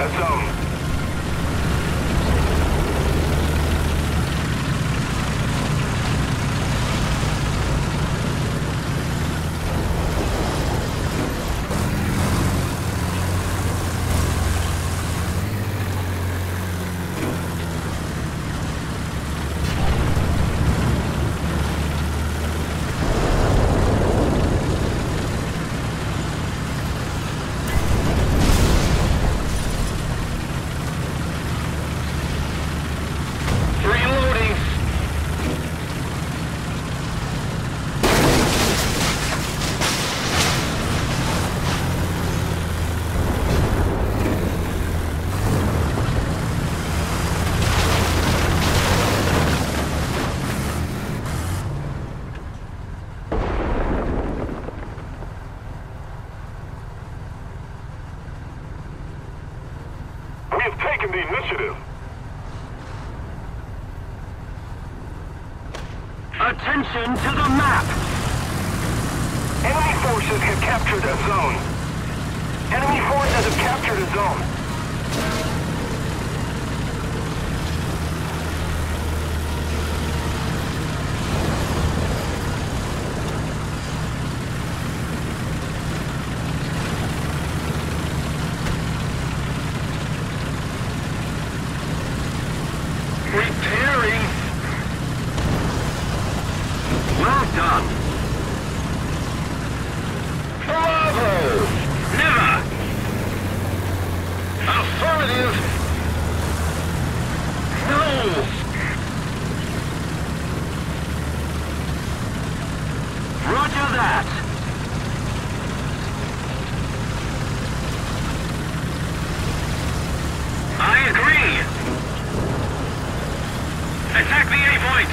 captured a zone. Reloading. We have taken the initiative. Attention to the map! Enemy forces have captured a zone. Enemy forces have captured a zone. Roger that! I agree! Attack the A point!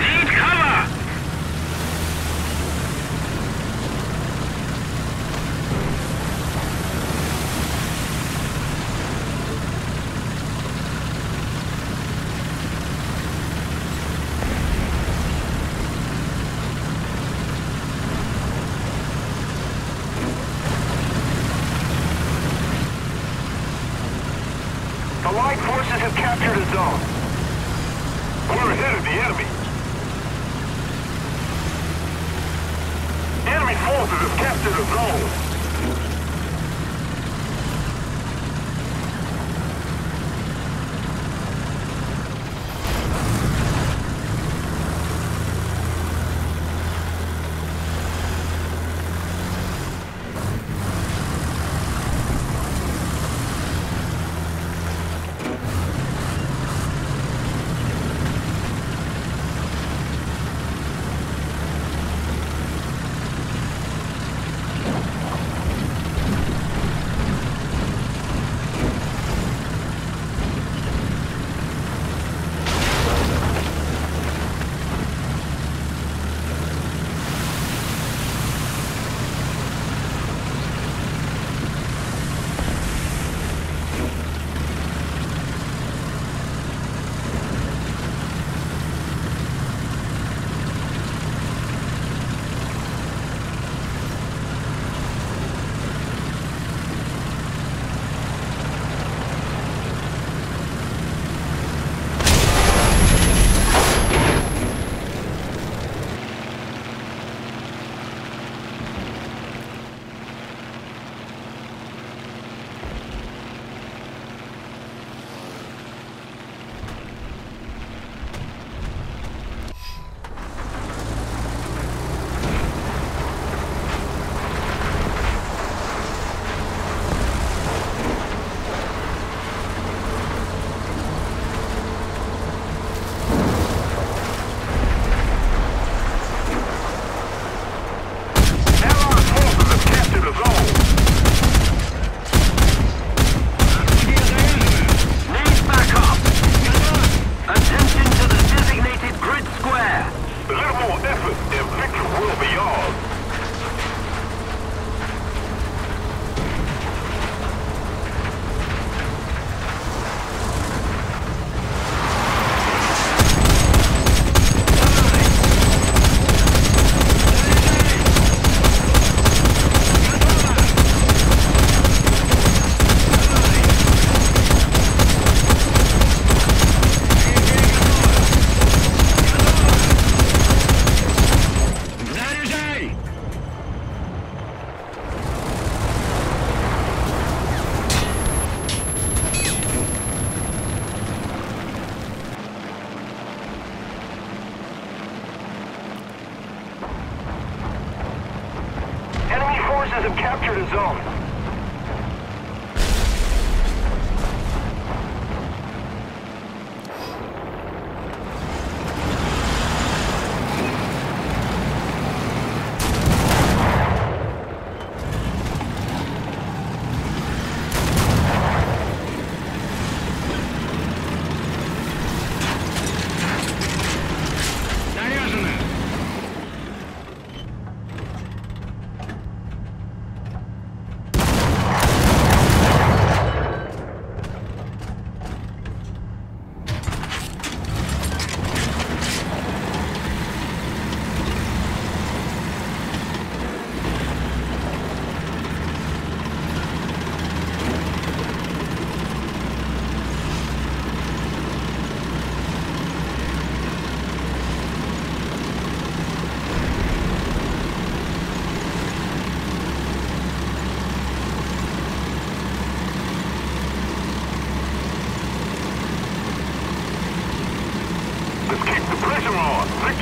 Need cover! Allied forces have captured a zone. We're ahead of the enemy. Enemy forces have captured a zone.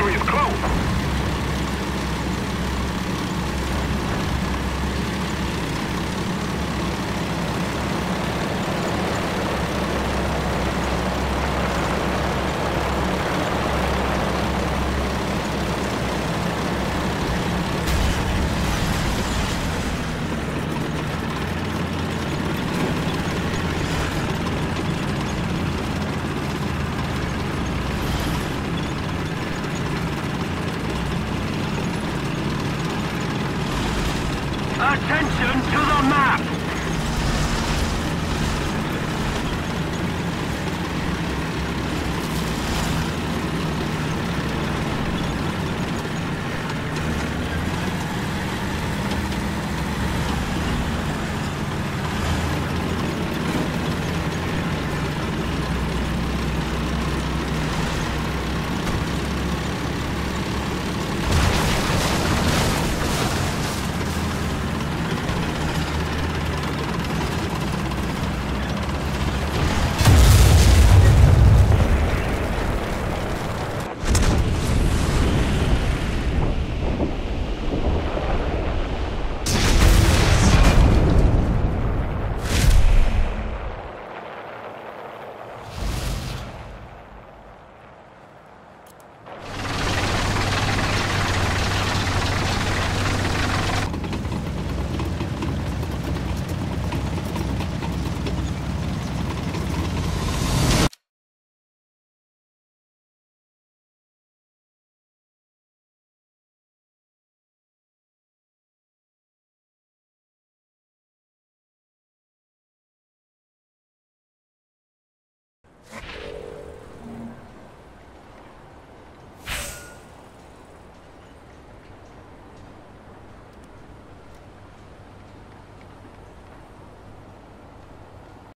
area is closed.